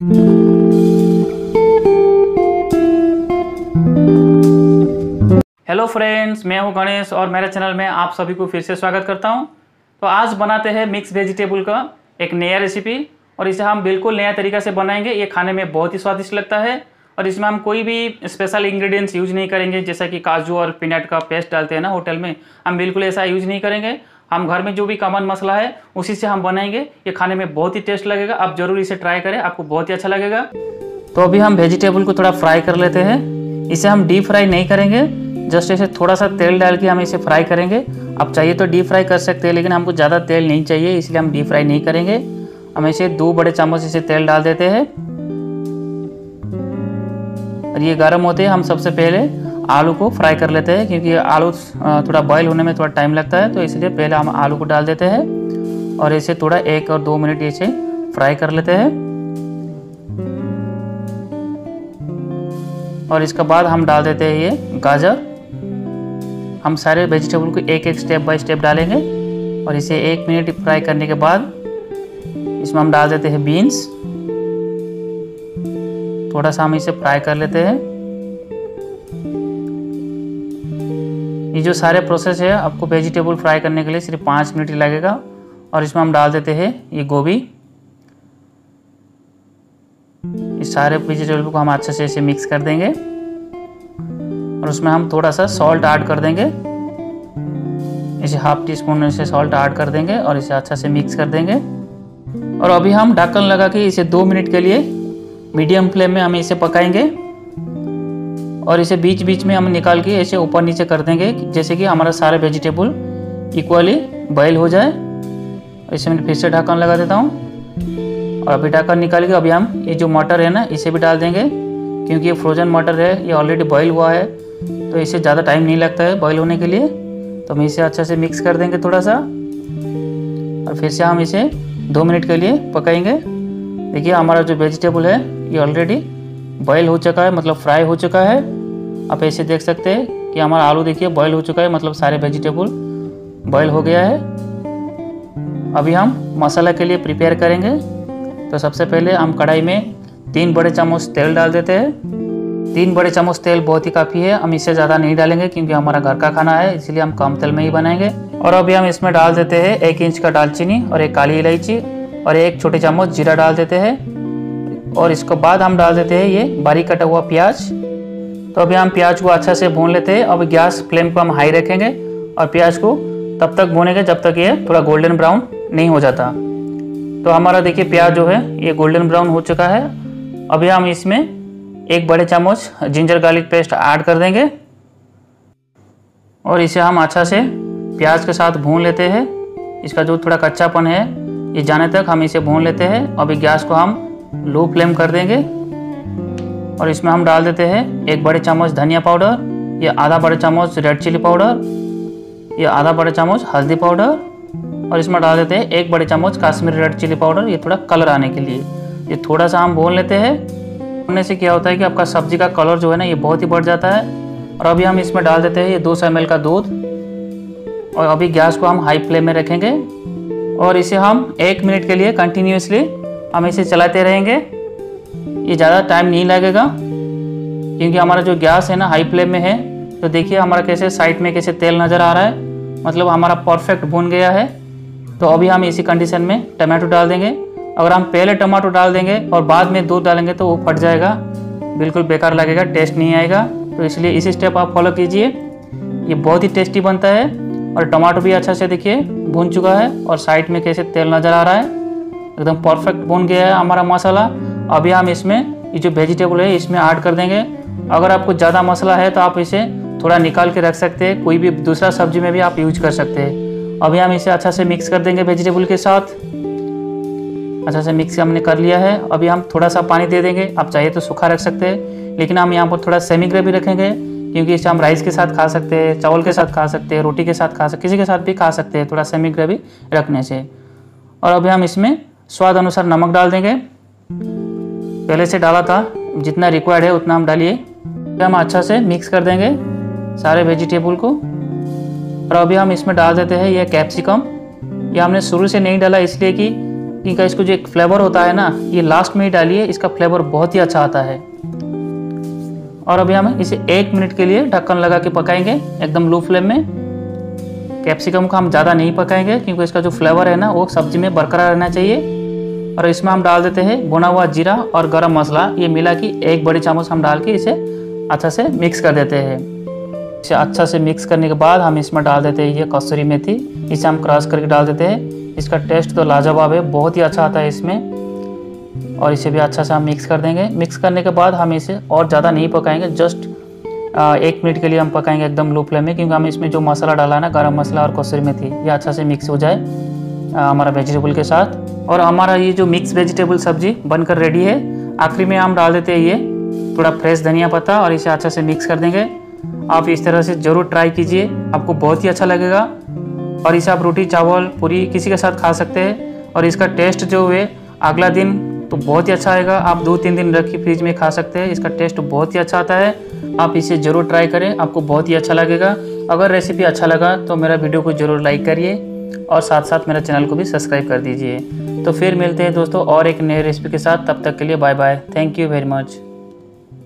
Hello friends मैं हूँ गणेश और मेरे चैनल में आप सभी को फिर से स्वागत करता हूँ। तो आज बनाते हैं मिक्स वेजिटेबल का एक नया रेसिपी और इसे हम बिल्कुल नया तरीका से बनाएँगे। ये खाने में बहुत ही स्वादिष्ट लगता है और इसमें हम कोई भी स्पेशल इंग्रेडिएंट्स यूज़ नहीं करेंगे। जैसा कि काजू और पीनट का पेस्ट डालते हैं ना होटल में, हम बिल्कुल ऐसा यूज़ नहीं करेंगे। हम घर में जो भी कॉमन मसला है, उसी से हम बनाएँगे। ये खाने में बहुत ही टेस्ट लगेगा। आप ज़रूर इसे ट्राई करें, आपको बहुत ही अच्छा लगेगा। तो अभी हम वेजिटेबल को थोड़ा फ्राई कर लेते हैं। इसे हम डीप फ्राई नहीं करेंगे। जस्ट ऐसे थोड़ा सा तेल डाल के हम इसे फ्राई करेंगे। आप चाहिए तो डीप फ्राई कर सकते हैं, लेकिन हमको ज़्यादा तेल नहीं चाहिए, इसलिए हम डीप फ्राई नहीं करेंगे। हम इसे दो बड़े चम्मच इसे तेल डाल देते हैं। और ये गर्म होते हैं हम सबसे पहले आलू को फ्राई कर लेते हैं, क्योंकि आलू थोड़ा बॉयल होने में थोड़ा टाइम लगता है तो इसलिए पहले हम आलू को डाल देते हैं और इसे थोड़ा एक और दो मिनट इसे फ्राई कर लेते हैं। और इसके बाद हम डाल देते हैं ये गाजर। हम सारे वेजिटेबल को एक एक स्टेप बाय स्टेप डालेंगे और इसे एक मिनट फ्राई करने के बाद इसमें हम डाल देते हैं बीन्स थोड़ा सा हम इसे फ्राई कर लेते हैं। ये जो सारे प्रोसेस है, आपको वेजिटेबल फ्राई करने के लिए सिर्फ़ पाँच मिनट ही लगेगा। और इसमें हम डाल देते हैं ये गोभी। इस सारे वेजिटेबल को हम अच्छे से इसे मिक्स कर देंगे। और उसमें हम थोड़ा सा सॉल्ट ऐड कर देंगे। इसे हाफ़ टी स्पून से सॉल्ट ऐड कर देंगे और इसे अच्छा से मिक्स कर देंगे। और अभी हम ढक्कन लगा के इसे दो मिनट के लिए मीडियम फ्लेम में हम इसे पकाएँगे। और इसे बीच बीच में हम निकाल के ऐसे ऊपर नीचे कर देंगे जैसे कि हमारा सारे वेजिटेबल इक्वली बॉयल हो जाए। इसे मैं फिर से ढक्कन लगा देता हूँ। और अभी ढक्कन निकाल के अभी हम ये जो मटर है ना, इसे भी डाल देंगे। क्योंकि ये फ्रोजन मटर है, ये ऑलरेडी बॉयल हुआ है तो इसे ज़्यादा टाइम नहीं लगता है बॉयल होने के लिए। तो हम इसे अच्छे से मिक्स कर देंगे थोड़ा सा और फिर से हम इसे दो मिनट के लिए पकाएँगे। देखिए हमारा जो वेजिटेबल है, ये ऑलरेडी बॉयल हो चुका है मतलब फ्राई हो चुका है। आप ऐसे देख सकते हैं कि हमारा आलू देखिए बॉयल हो चुका है मतलब सारे वेजिटेबल बॉयल हो गया है। अभी हम मसाला के लिए प्रिपेयर करेंगे। तो सबसे पहले हम कढ़ाई में तीन बड़े चम्मच तेल डाल देते हैं। तीन बड़े चम्मच तेल बहुत ही काफ़ी है, हम इससे ज़्यादा नहीं डालेंगे क्योंकि हमारा घर का खाना है, इसलिए हम कम तेल में ही बनाएँगे। और अभी हम इसमें डाल देते हैं एक इंच का दालचीनी और एक काली इलायची और एक छोटे चम्मच जीरा डाल देते हैं। और इसको बाद हम डाल देते हैं ये बारीक कटा हुआ प्याज। तो अभी हम प्याज को अच्छा से भून लेते हैं। अब गैस फ्लेम को हम हाई रखेंगे और प्याज को तब तक भूनेंगे जब तक ये थोड़ा गोल्डन ब्राउन नहीं हो जाता। तो हमारा देखिए प्याज जो है, ये गोल्डन ब्राउन हो चुका है। अभी हम इसमें एक बड़े चम्मच जिंजर गार्लिक पेस्ट ऐड कर देंगे। और इसे हम अच्छा से प्याज के साथ भून लेते हैं। इसका जो थोड़ा कच्चापन है, ये जाने तक हम इसे भून लेते हैं। अभी गैस को हम लो फ्लेम कर देंगे। और इसमें हम डाल देते हैं एक बड़े चम्मच धनिया पाउडर, या आधा बड़े चम्मच रेड चिली पाउडर, या आधा बड़े चम्मच हल्दी पाउडर, और इसमें डाल देते हैं एक बड़े चम्मच काश्मीरी रेड चिली पाउडर, ये थोड़ा कलर आने के लिए। ये थोड़ा सा हम भून लेते हैं। भूनने से क्या होता है कि आपका सब्ज़ी का कलर जो है ना, ये बहुत ही बढ़ जाता है। और अभी हम इसमें डाल देते हैं ये दो सौ एम का दूध। और अभी गैस को हम हाई फ्लेम में रखेंगे। और इसे हम एक मिनट के लिए कंटिन्यूसली हम इसे चलाते रहेंगे। ये ज़्यादा टाइम नहीं लगेगा, क्योंकि हमारा जो गैस है ना हाई फ्लेम में है। तो देखिए हमारा कैसे साइड में कैसे तेल नज़र आ रहा है। मतलब हमारा परफेक्ट भून गया है। तो अभी हम इसी कंडीशन में टमाटो डाल देंगे। अगर हम पहले टमाटो डाल देंगे और बाद में दूध डालेंगे तो वो फट जाएगा। बिल्कुल बेकार लगेगा टेस्ट नहीं आएगा। तो इसलिए इसी स्टेप आप फॉलो कीजिए। ये बहुत ही टेस्टी बनता है। और टमाटो भी अच्छा से देखिए, भून चुका है और साइड में कैसे तेल नज़र आ रहा है। एकदम परफेक्ट बन गया है हमारा मसाला। अभी हम इसमें ये जो वेजिटेबल है, इसमें ऐड कर देंगे। अगर आपको ज़्यादा मसाला है तो आप इसे थोड़ा निकाल के रख सकते हैं। कोई भी दूसरा सब्ज़ी में भी आप यूज़ कर सकते हैं। अभी हम इसे अच्छा से मिक्स कर देंगे वेजिटेबल के साथ। अच्छा से मिक्स हमने कर लिया है। अभी हम थोड़ा सा पानी दे देंगे। आप चाहिए तो सूखा रख सकते हैं। लेकिन हम यहाँ पर थोड़ा सेमी ग्रेवी रखेंगे, क्योंकि इसे हम राइस के साथ खा सकते हैं, चावल के साथ खा सकते हैं, रोटी के साथ खा सकते किसी के साथ भी खा सकते हैं थोड़ा सेमी ग्रेवी रखने से। और अभी हम इसमें स्वाद अनुसार नमक डाल देंगे। पहले से डाला था। जितना रिक्वायर्ड है, उतना हम डालिए। हम अच्छा से मिक्स कर देंगे सारे वेजिटेबल को। और अभी हम इसमें डाल देते हैं यह कैप्सिकम ये हमने शुरू से नहीं डाला, इसलिए कि इनका इसको जो एक फ्लेवर होता है ना, ये लास्ट में ही डालिए। इसका फ्लेवर बहुत ही अच्छा आता है। और अभी हम इसे एक मिनट के लिए ढक्कन लगा के पकाएँगे, एकदम लो फ्लेम में। कैप्सिकम को हम ज़्यादा नहीं पकाएँगे, क्योंकि इसका जो फ्लेवर है ना, वो सब्ज़ी में बरकरार रहना चाहिए। और इसमें हम डाल देते हैं भुना हुआ जीरा और गरम मसाला। ये मिला कि एक बड़ी चामच हम डाल के इसे अच्छा से मिक्स कर देते हैं। इसे अच्छा से मिक्स करने के बाद हम इसमें डाल देते हैं ये कसूरी मेथी। इसे हम क्रॉस करके डाल देते हैं। इसका टेस्ट तो लाजवाब है, बहुत ही अच्छा आता है इसमें। और इसे भी अच्छा से हम मिक्स कर देंगे। मिक्स करने के बाद हम इसे और ज़्यादा नहीं पकाएँगे जस्ट एक मिनट के लिए हम पकाएँगे एकदम लो फ्लेम में, क्योंकि हम इसमें जो मसाला डाला है ना, गरम मसाला और कसूरी मेथी, ये अच्छा से मिक्स हो जाए। हमारा वेजिटेबल के साथ। और हमारा ये जो मिक्स वेजिटेबल सब्ज़ी बनकर रेडी है, आखिरी में हम डाल देते हैं ये, थोड़ा फ्रेश धनिया पत्ता और इसे अच्छा से मिक्स कर देंगे। आप इस तरह से ज़रूर ट्राई कीजिए, आपको बहुत ही अच्छा लगेगा। और इसे आप रोटी, चावल, पूरी किसी के साथ खा सकते हैं। और इसका टेस्ट जो है, अगला दिन तो बहुत ही अच्छा आएगा। आप दो तीन दिन रख के फ्रिज में खा सकते हैं, इसका टेस्ट बहुत ही अच्छा आता है। आप इसे ज़रूर ट्राई करें, आपको बहुत ही अच्छा लगेगा। अगर रेसिपी अच्छा लगा तो मेरा वीडियो को ज़रूर लाइक करिए। और साथ साथ मेरा चैनल को भी सब्सक्राइब कर दीजिए। तो फिर मिलते हैं दोस्तों और एक नए रेसिपी के साथ। तब तक के लिए bye bye. Thank you very much